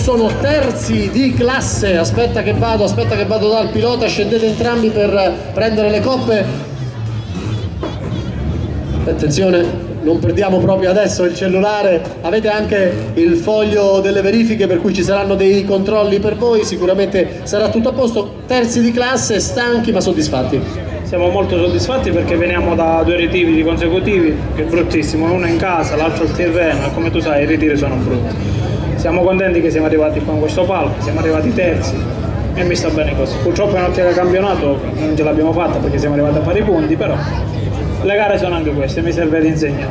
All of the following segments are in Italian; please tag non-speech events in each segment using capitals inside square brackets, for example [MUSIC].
sono terzi di classe, aspetta che vado, aspetta che vado dal pilota, scendete entrambi per prendere le coppe. Attenzione, non perdiamo proprio adesso il cellulare, avete anche il foglio delle verifiche per cui ci saranno dei controlli per voi, sicuramente sarà tutto a posto, terzi di classe, stanchi ma soddisfatti. Siamo molto soddisfatti perché veniamo da due ritiri consecutivi, che è bruttissimo, uno in casa, l'altro al terreno. E come tu sai i ritiri sono brutti. Siamo contenti che siamo arrivati in questo palco, siamo arrivati terzi e mi sta bene così. Purtroppo in ottica campionato non ce l'abbiamo fatta perché siamo arrivati a fare i punti, però le gare sono anche queste, mi serve ad insegnare.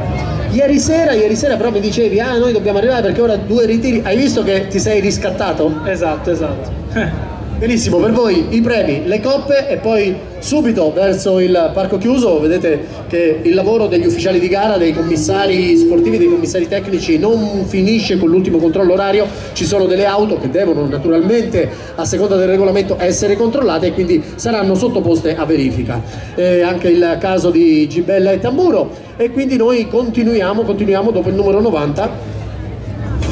Ieri sera, ieri sera però mi dicevi, ah noi dobbiamo arrivare perché ora due ritiri, hai visto che ti sei riscattato? Esatto, esatto. [LAUGHS] Benissimo, per voi i premi, le coppe e poi subito verso il parco chiuso vedete che il lavoro degli ufficiali di gara, dei commissari sportivi, dei commissari tecnici non finisce con l'ultimo controllo orario, ci sono delle auto che devono naturalmente a seconda del regolamento essere controllate e quindi saranno sottoposte a verifica. Eh, anche il caso di Gibella e Tamburo e quindi noi continuiamo, continuiamo dopo il numero 90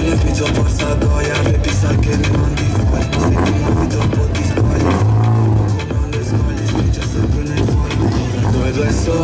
repito porta doia Repi sa che mi mandi fuori. Se ti muovi dopo ti sbagli Come un sbagli spinge sempre nei fuori Dove due sopra.